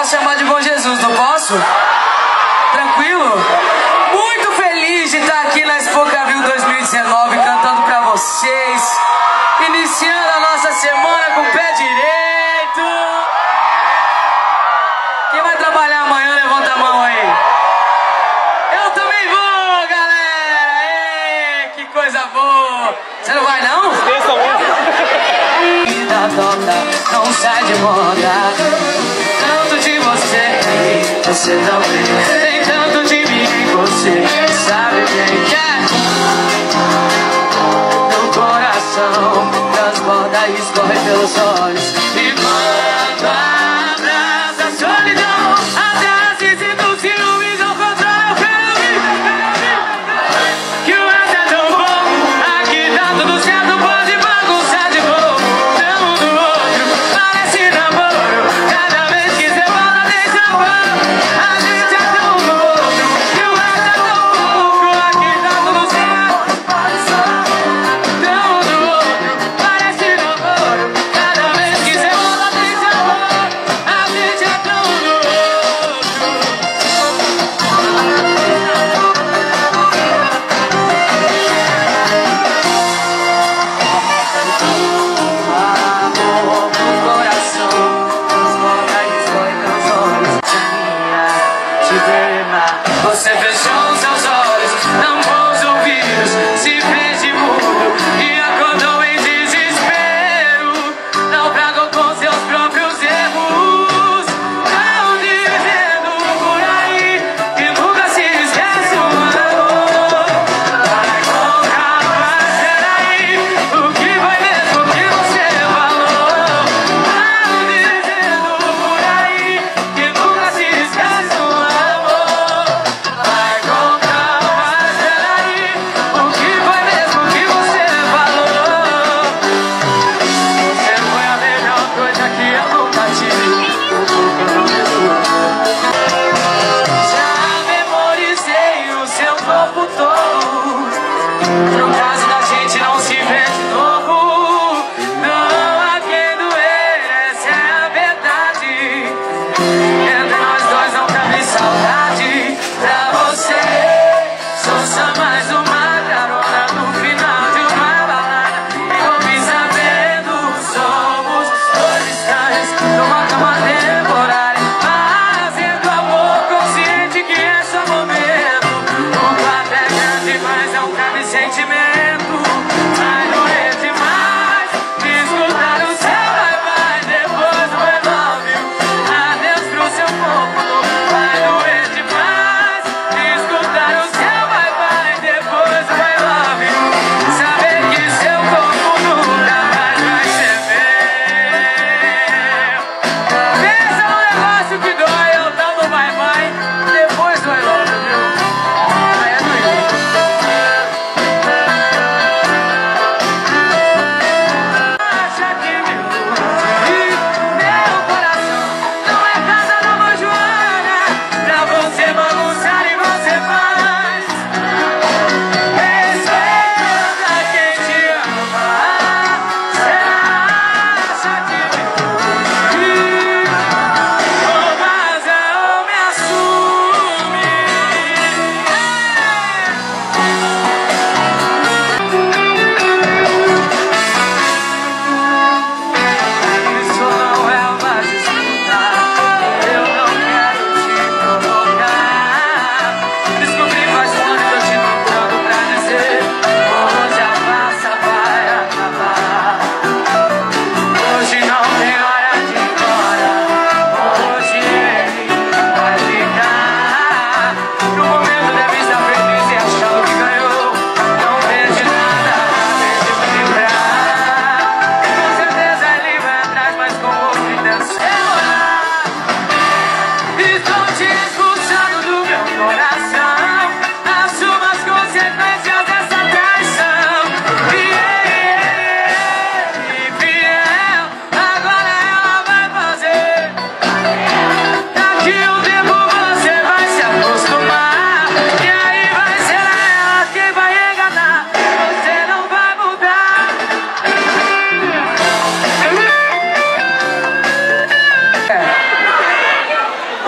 posso chamar de bom Jesus, não posso? Tranquilo? Muito feliz de estar aqui na Expo Cavil 2019 cantando pra vocês. Iniciando a nossa semana com o pé direito. Quem vai trabalhar amanhã, levanta a mão aí. Eu também vou, galera. Ei, que coisa boa. Você não vai, não? Não sai de moda você não vê Tem tanto de mim que você sabe bem que é. Meu coração transborda e escorre pelos olhos. corpo todo. Não traz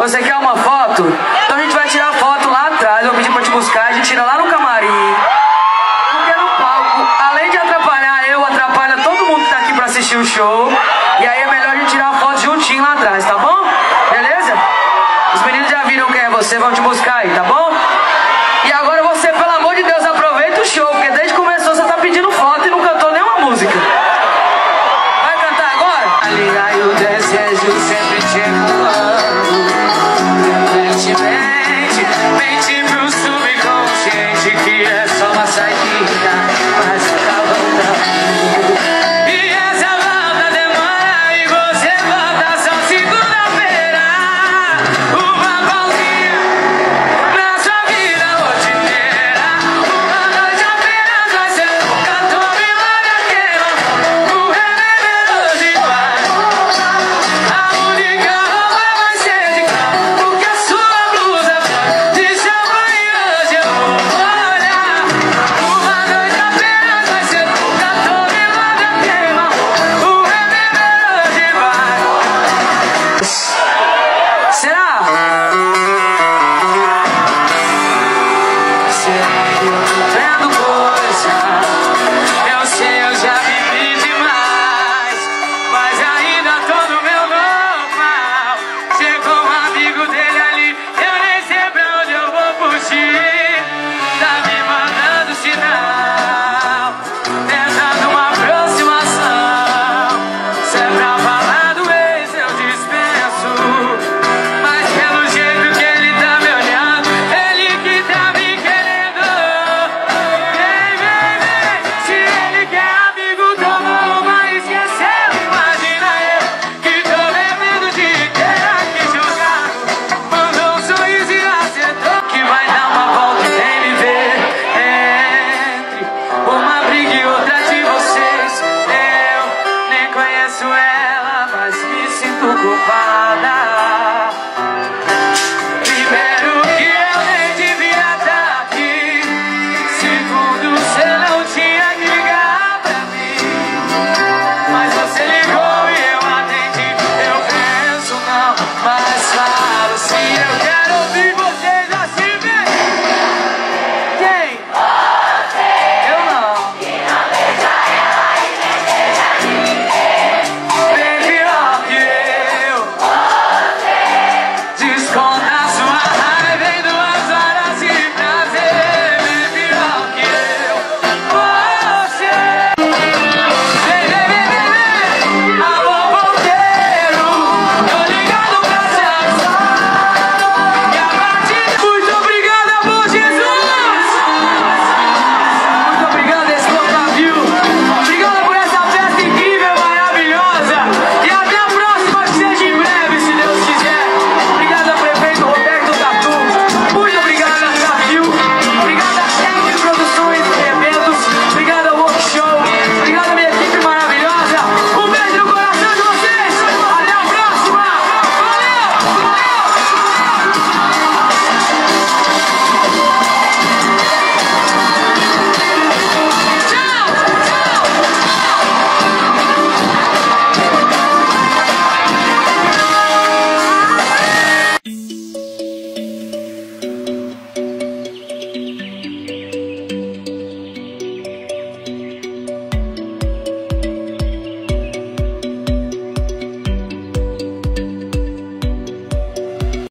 Você quer uma foto? Então a gente vai tirar foto lá atrás. Eu pedi pra te buscar, a gente tira lá no camarim. Porque no palco, além de atrapalhar eu, atrapalha todo mundo que tá aqui pra assistir o show.